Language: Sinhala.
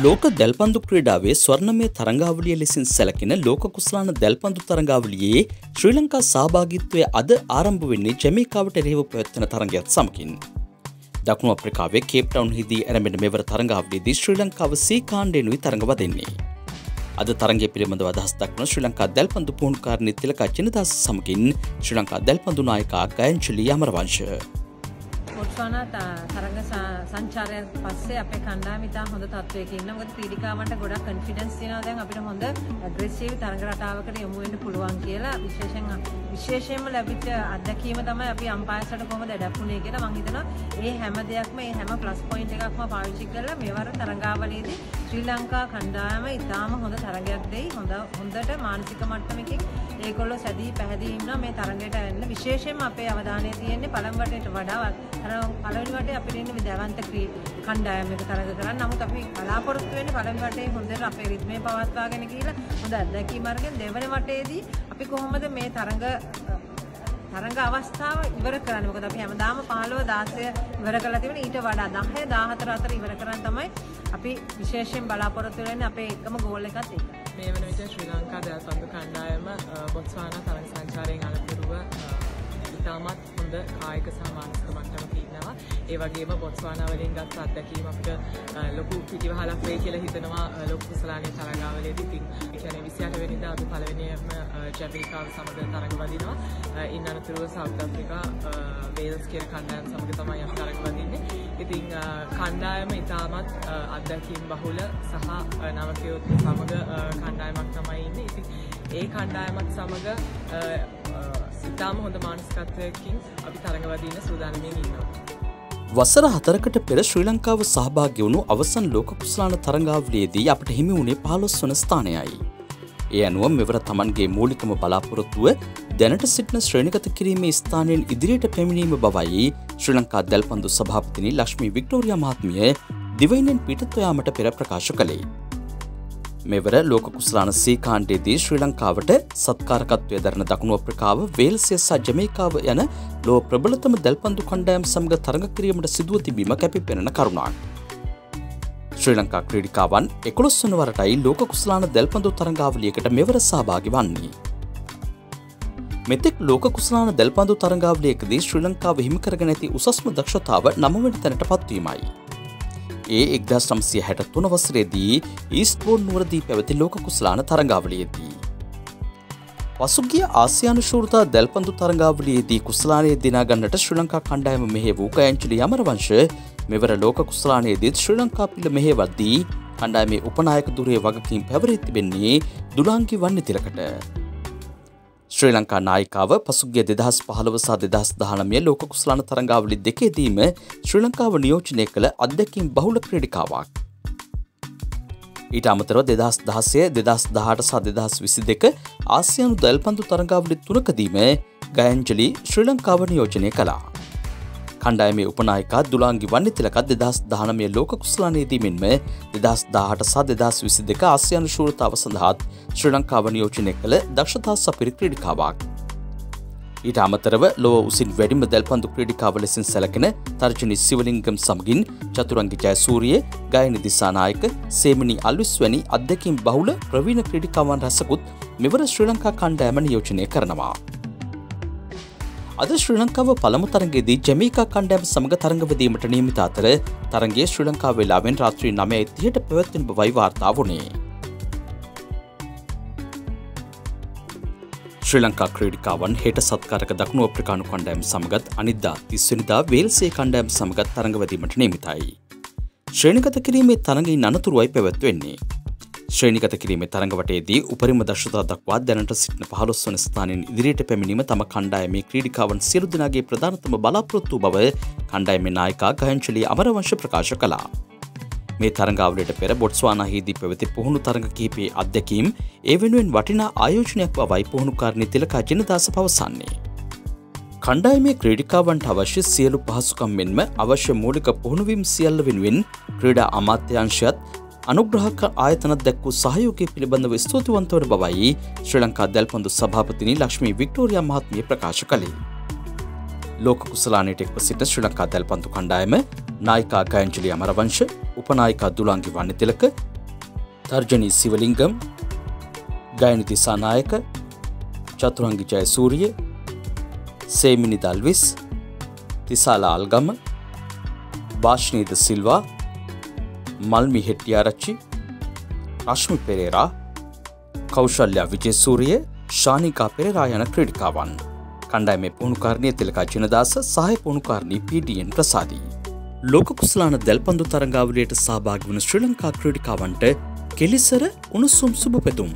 ලෝක දැල්පන්දු ක්‍රීඩාවේ ස්වර්ණමය තරංගාවලිය ලෙසින් සැලකෙන ලෝක කුස්ලාන දැල්පන්දු තරංගාවලියේ ශ්‍රී ලංකා සහභාගිත්වය අද ආරම්භ වෙන්නේ ජැමේකාවට එරෙහිව පැවැත්වෙන තරගයක් සමකින්. දකුණු අප්‍රිකාවේ කේප්ටවුන් හිදී ඇරඹෙන මෙවර තරංගාවලියේදී ශ්‍රී ලංකාව සී කාණ්ඩයනුයි තරඟ වදින්නේ. අද තරගේ පිළිබඳව අදහස් දක්වන ශ්‍රී ලංකා දැල්පන්දු පුහුණුකාරණි තිලකා චිනදාස සමගින් ශ්‍රී ලංකා දැල්පන්දු නායකා ගයන්චලී අමරවංශ. බොට්ස්වානා තරඟ සංචාරය පස්සේ අපේ කණ්ඩායම ඉතා හොඳ තත්වයක ඉන්නවා. මොකද ක්‍රීඩිකාවන්ට ගොඩක් කන්ෆිඩන්ස් තියෙනවා දැන් අපිට හොඳ ඇග්‍රෙසිව් තරඟ රටාවකට යොමු වෙන්න පුළුවන් කියලා විශේෂයෙන් විශේෂයෙන්ම ලැබිච්ච අත්දැකීම තමයි අපි අම්පයර්ස්ට කොහොමද ඇඩප්ටුනේ කියලා මම හිතනවා ඒ හැම දෙයක්ම ඒ හැම ප්ලස් පොයින්ට් එකක්ම පාවිච්චි කරලා මේවර තරඟාවලියේදී ශ්‍රී ලංකා කණ්ඩායම ඉතාම හොඳ තරගයක් දෙයි. හොඳ හොඳට මානසික මට්ටමකින් ඒගොල්ලෝ සැදී පැහැදී ඉන්නවා මේ තරඟයට එන්න. විශේෂයෙන්ම අපේ අවධානය තියෙන්නේ පළමු වටේට වඩා අර පළවෙනි වටේ අපිට ඉන්න විද්‍යාවන්ත කණ්ඩායමක තරඟ කරන්න. නමුත් අපි බලාපොරොත්තු වෙන්නේ පළවෙනි වටේ හොඳට අපේ රිද්මය පවත්වාගෙන ගිහිල්ලා හොඳ අත්දැකීම් අරගෙන දෙවන වටේදී අපි කොහොමද මේ තරඟ තරඟ අවස්ථාව ඉවර කරන්න. මොකද අපි හැමදාම 15 16 ඉවර කරලා තිබුණ ඊට වඩා 10 14 අතර ඉවර කරන්න තමයි අපි විශේෂයෙන් බලාපොරොත්තු වෙන්නේ අපේ එකම ගෝල් එකත් ඒක. මේ වන විට ශ්‍රී ලංකා දැල්පන්දු කණ්ඩායම බොත්ස්වානා තරඟ සංචාරයෙන් අනතුරුව ඉතාමත් හොඳ කායික සහ මානසික මට්ටමක ඉන්නවා. ඒ වගේම බොත්ස්වානා වලින් ගත්ත අත්දැකීම අපිට ලොකු පිටිවහලක් වෙයි කියලා හිතනවා ලොකු කුසලානේ තරගාවලියේදී. ඉතින් ඒ කියන්නේ 28 වෙනිදා අපි පළවෙනියම ජැමයිකාව සමග තරඟ වදිනවා. ඉන් අනතුරුව සවුත් අප්‍රිකා වේල්ස් කියන කණ්ඩායම සමග තමයි අපි තරඟ වදින්නේ. ඉතින් කණ්ඩායම ඉතාමත් අත්දැකීම් බහුල සහ නවකයොත් සමග කණ්ඩායමක් තමයි ඉන්නේ. ඉතින් ඒ කණ්ඩායමත් සමග ඉතාම හොඳ මානසිකත්වයකින් අපි තරඟවදීන සූදානමින් ඉන්නවා. වසර හතරකට පෙර ශ්‍රී ලංකාව සහභාග්‍ය වුණු අවසන් ලෝක කුස්ලාන තරංගාවලියේදී අපට හිමි වුණේ පාලොස් වන ස්ථානයයි. ඒ අනුව මෙවර තමන්ගේ මූලිකම බලාපොරොත්තුව දැනට සිටින ශ්‍රේණිගත කිරීමේ ස්ථානයෙන් ඉදිරියට පැමිණීම බවයි ශ්‍රී ලංකා දැල්පන්දු සභාපතිනි ලක්ෂ්මී වික්ටෝරියා මහත්මිය දිවයිනෙන් පිටත්වයාමට පෙර ප්‍රකාශ කළේ. මෙවර ලෝක කුස්ලාන සීකාණ්ඩයේදී ශ්‍රී ලංකාවට සත්කාරකත්වය දරන දකුණු අප්‍රිකාව වේල්සිය සහ ජමේකාව යන ලෝ ප්‍රබලතම දැල්පන්දු කණ්ඩායම් සමග තරඟ කිරීමට සිදුව තිබීම කැපි පෙනෙන කරුණාක්. ශ්‍රී ලංකා ක්‍රීඩිකාවන් එකොළොස් වන වරටයි ලෝක කුස්ලාන දැල්පඳු තරංගාවලියකට මෙවර සහභාගි වන්නේ. මෙතෙක් ලෝක කුස්ලාන දැල්පඳු තරංගාවලියකදී ශ්‍රී ලංකාව හිමිකරගෙන ඇති උසස්ම දක්ෂතාව නමවැනි තැනට පත්වීමයි. ඒ එක්දස් නම්සිය හැට තුන වසරේදී ඊස්බෝන් නුවරදී පැවති ලෝක කුස්ලාන තරංගාවලියේදී. පසුගිය ආසියානු ශෘතා දැල්පඳු තරංගාවලියේදී කුස්ලානය දිනාගන්නට ශ්‍රී ලංකා කණ්ඩායම මෙහෙ වූ කයංචලි අමරවංශ මෙවර ලෝක කුස්ලානයේදීත් ශ්‍රී ලංකා පිළ මෙහෙවද්දී කණ්ඩායමේ උපනායක දුරේ වගකින් පැවරී තිබෙන්නේ දුලාංගි වන්න තිලකට. ශ්‍රී ලංකා නායිකාව පසුගිය දෙදහස් පහළව සහ දෙදහස් දහනමය ලෝක කුස්ලාන තරංගාවලි දෙකේදීම ශ්‍රී ලංකාව නියෝජනය කළ අත්දැකින් බහුල ක්‍රඩිකාවක්. ඊට අමතරව දෙදහස් දහසය දෙදස් දහට සහ දෙදහස් විසි දෙක ආසියනු දැල්පන්දු තරංගාවලි තුනකදීම ගයන්ජලි ශ්‍රී ලංකාව නියෝජනය කලා. කණ්ඩායමේ උපනායකා දුලාංගි වන්න තිලකත් දෙදස් දානමය ලෝක කුස්ලානයේදී මෙන්ම දෙදස් දාහට සහ දෙදස් විසි දෙක ආසියන ශූරතාව සඳහාත් ශ්‍රී ලංකාව නියෝජනය කළ දක්ෂතා සපිරි ක්‍රඩිකාවක්. ඊට අමතරව ලොව උසින් වැඩිම දැල්පන්දු ක්‍රඩිකාව ලෙසින් සැලකෙන තර්ජනි සිවලිංගම් සමගින් චතුරංගි ජයසූරිය ගයන දිසානායක සේමනි අල්විස් වැනි අත්දැකින් බහුල ප්‍රවීණ ක්‍රඩිකාවන් රැසකුත් මෙවර ශ්‍රී ලංකා කණ්ඩෑම නියෝජනය කරනවා. අද ශ්‍රී ලංකාව පළමු තරගේදී ජමීකා කණ්ඩෑම සමඟ තරඟවදීමට නියමිත අතර තරගේ ශ්‍රී ලංකා වෙලාවෙන් රාත්‍රී නමය තියට පැවැත්වෙන බවයි වාර්තා වුණේ. ශ්‍රී ලංකා ක්‍රඩිකාවන් හෙට සත්කාරක දක්ුණු අප්‍රිකානු කණ්ඩෑම් සමගත් අනිද්දා තිස්වනිදා වේල්සේ කණ්ඩෑම් සමගත් තරඟවදීමට නියමිතයි. ශ්‍රේණිගත කිරීමේ තරඟින් අනතුරුවයි පැවැත්වෙන්නේ. ශ්‍රේණිගත කිරීමේ තරඟවටේදී උපරිම දශතා දක්වා දැනට සිටින පහළොස් වන ස්ථානයෙන් ඉදිරියට පැමිණීම තම කණ්ඩායමේ ක්‍රීඩිකාවන් සියලු දෙනාගේ ප්‍රධානතම බලාපොරොත්තු බව කණ්ඩායමේ නායකා ගයංචලී අමරවංශ ප්‍රකාශ කළා. මේ තරඟාවලට පෙර බොට්ස්වානාහිදී පැවති පුහුණු තරඟ කිහිපේ අත්දැකීම් ඒ වෙනුවෙන් වටිනා ආයෝජනයක් බවයි පුහුණුකාරණය තිලකා ජනදාස පවසන්නේ. කණ්ඩායමේ ක්‍රීඩිකාවන්ට අවශ්‍ය සියලු පහසුකම් මෙන්ම අවශ්‍ය මූලික පුහුණුවීම් සියල්ල වෙනුවෙන් ක්‍රීඩා අමාත්‍යංශයත් අනුග්‍රහක ආයතනත් දැක්වූ සහයෝගය පිළිබඳව ස්තුතිවන්තවන බවයි ශ්‍රී ලංකා දැල්පොඳු සභාපතිනි ලක්ෂ්මී වික්ටෝරියා මහත්මිය ප්‍රකාශ කළේ. ලෝක කුසලානයට එක්ව සිට ශ්‍රී ලංකා දැල්පන්තු කණ්ඩායම නායිකා ගයංජලි අමරවංශ උපනායක දුලාංගි වන්නතිලක තර්ජනී සිවලිංගම් ගයනි තිසානායක චතුරංගි ජයසූරිය සේමිනි මල්මි හෙට්ටියාරච්චි රශ්මි පෙරේරා කෞශල්්‍ය විජෙසූරිය ශානිකා පෙරරා යන ක්‍රඩිකාවන් කණ්ඩෑම පුහුණුකාරණය තිලකා ජනදාස සහය පුහුණුකාරණී පඩියෙන් ප්‍රසාදී. ලෝක කුස්ලාන දැල්පන්දු තරංගාවලයට සභාග වන ශ්‍රී ලංකා ක්‍රඩිකාවන්ට කෙලිසර උණුසුම් සුභ පැතුම්.